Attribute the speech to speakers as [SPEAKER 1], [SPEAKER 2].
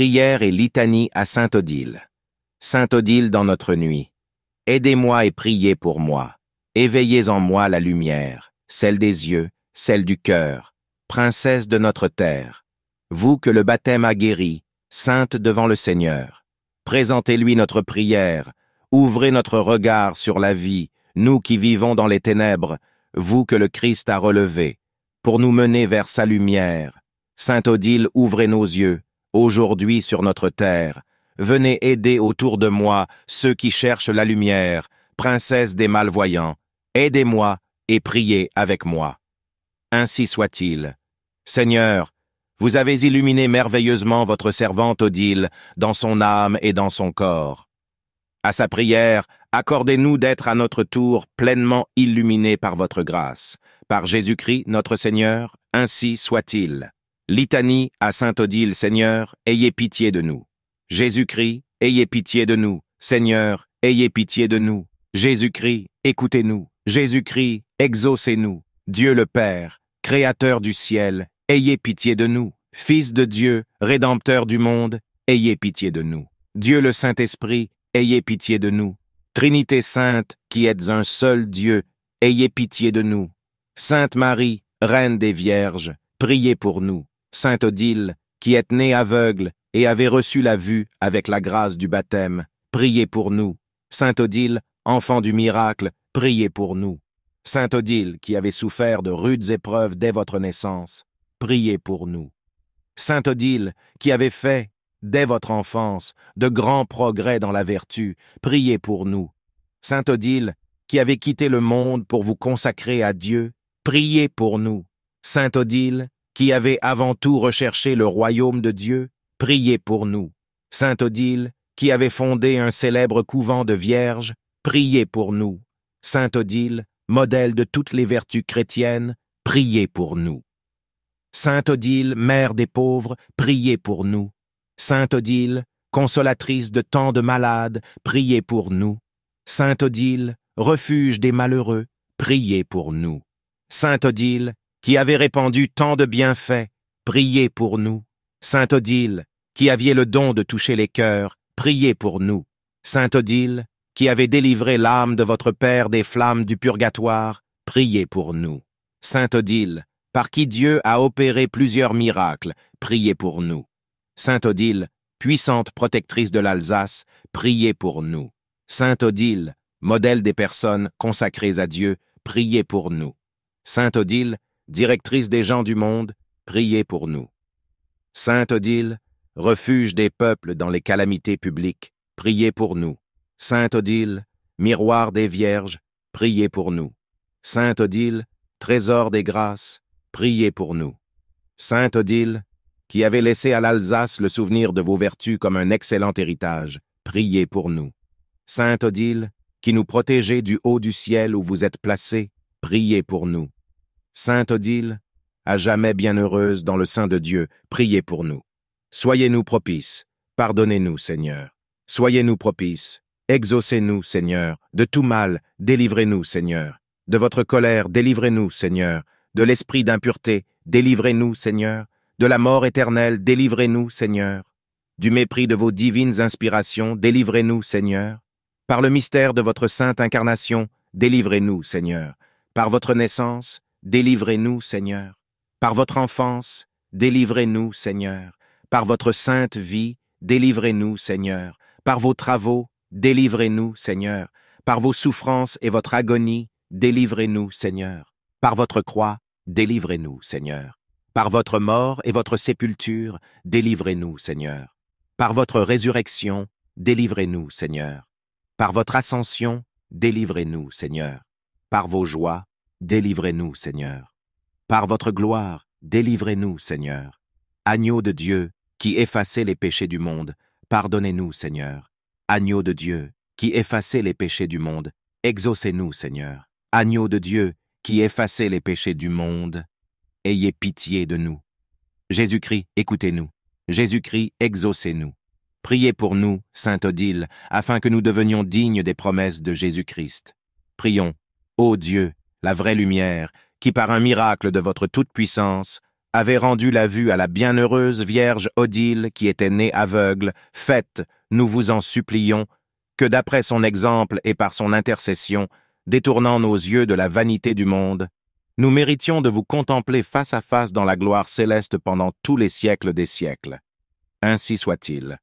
[SPEAKER 1] Prière et litanie à Sainte Odile. Sainte Odile dans notre nuit. Aidez-moi et priez pour moi. Éveillez en moi la lumière, celle des yeux, celle du cœur, princesse de notre terre. Vous que le baptême a guéri, sainte devant le Seigneur. Présentez-lui notre prière, ouvrez notre regard sur la vie, nous qui vivons dans les ténèbres, vous que le Christ a relevé, pour nous mener vers sa lumière. Sainte Odile, ouvrez nos yeux, aujourd'hui sur notre terre. Venez aider autour de moi ceux qui cherchent la lumière, princesse des malvoyants. Aidez-moi et priez avec moi. Ainsi soit-il. Seigneur, vous avez illuminé merveilleusement votre servante Odile dans son âme et dans son corps. À sa prière, accordez-nous d'être à notre tour pleinement illuminés par votre grâce. Par Jésus-Christ notre Seigneur, ainsi soit-il. Litanie à Saint Odile, Seigneur, ayez pitié de nous. Jésus-Christ, ayez pitié de nous. Seigneur, ayez pitié de nous. Jésus-Christ, écoutez-nous. Jésus-Christ, exaucez-nous. Dieu le Père, Créateur du ciel, ayez pitié de nous. Fils de Dieu, Rédempteur du monde, ayez pitié de nous. Dieu le Saint-Esprit, ayez pitié de nous. Trinité sainte, qui êtes un seul Dieu, ayez pitié de nous. Sainte Marie, Reine des Vierges, priez pour nous. Sainte Odile, qui êtes née aveugle et avez reçu la vue avec la grâce du baptême, priez pour nous. Sainte Odile, enfant du miracle, priez pour nous. Sainte Odile, qui avez souffert de rudes épreuves dès votre naissance, priez pour nous. Sainte Odile, qui avez fait, dès votre enfance, de grands progrès dans la vertu, priez pour nous. Sainte Odile, qui avez quitté le monde pour vous consacrer à Dieu, priez pour nous. Sainte Odile, qui avez avant tout recherché le royaume de Dieu, priez pour nous. Sainte Odile, qui avez fondé un célèbre couvent de vierges, priez pour nous. Sainte Odile, modèle de toutes les vertus chrétiennes, priez pour nous. Sainte Odile, mère des pauvres, priez pour nous. Sainte Odile, consolatrice de tant de malades, priez pour nous. Sainte Odile, refuge des malheureux, priez pour nous. Sainte Odile, qui avez répandu tant de bienfaits, priez pour nous. Sainte Odile, qui aviez le don de toucher les cœurs, priez pour nous. Sainte Odile, qui avez délivré l'âme de votre Père des flammes du purgatoire, priez pour nous. Sainte Odile, par qui Dieu a opéré plusieurs miracles, priez pour nous. Sainte Odile, puissante protectrice de l'Alsace, priez pour nous. Sainte Odile, modèle des personnes consacrées à Dieu, priez pour nous. Sainte Odile, directrice des gens du monde, priez pour nous. Sainte Odile, refuge des peuples dans les calamités publiques, priez pour nous. Sainte Odile, miroir des vierges, priez pour nous. Sainte Odile, trésor des grâces, priez pour nous. Sainte Odile, qui avez laissé à l'Alsace le souvenir de vos vertus comme un excellent héritage, priez pour nous. Sainte Odile, qui nous protégez du haut du ciel où vous êtes placés, priez pour nous. Sainte Odile, à jamais bienheureuse dans le sein de Dieu, priez pour nous. Soyez-nous propices, pardonnez-nous, Seigneur. Soyez-nous propices, exaucez-nous, Seigneur, de tout mal, délivrez-nous, Seigneur. De votre colère, délivrez-nous, Seigneur. De l'esprit d'impureté, délivrez-nous, Seigneur. De la mort éternelle, délivrez-nous, Seigneur. Du mépris de vos divines inspirations, délivrez-nous, Seigneur. Par le mystère de votre sainte incarnation, délivrez-nous, Seigneur. Par votre naissance, délivrez-nous, Seigneur. Par votre enfance, délivrez-nous, Seigneur. Par votre sainte vie, délivrez-nous, Seigneur. Par vos travaux, délivrez-nous, Seigneur. Par vos souffrances et votre agonie, délivrez-nous, Seigneur. Par votre croix, délivrez-nous, Seigneur. Par votre mort et votre sépulture, délivrez-nous, Seigneur. Par votre résurrection, délivrez-nous, Seigneur. Par votre ascension, délivrez-nous, Seigneur. Par vos joies, délivrez-nous, Seigneur. Par votre gloire, délivrez-nous, Seigneur. Agneau de Dieu, qui effacez les péchés du monde, pardonnez-nous, Seigneur. Agneau de Dieu, qui effacez les péchés du monde, exaucez-nous, Seigneur. Agneau de Dieu, qui effacez les péchés du monde, ayez pitié de nous. Jésus-Christ, écoutez-nous. Jésus-Christ, exaucez-nous. Priez pour nous, Sainte Odile, afin que nous devenions dignes des promesses de Jésus-Christ. Prions, ô Dieu, la vraie lumière, qui par un miracle de votre toute-puissance avait rendu la vue à la bienheureuse Vierge Odile qui était née aveugle, faites, nous vous en supplions, que d'après son exemple et par son intercession, détournant nos yeux de la vanité du monde, nous méritions de vous contempler face à face dans la gloire céleste pendant tous les siècles des siècles. Ainsi soit-il.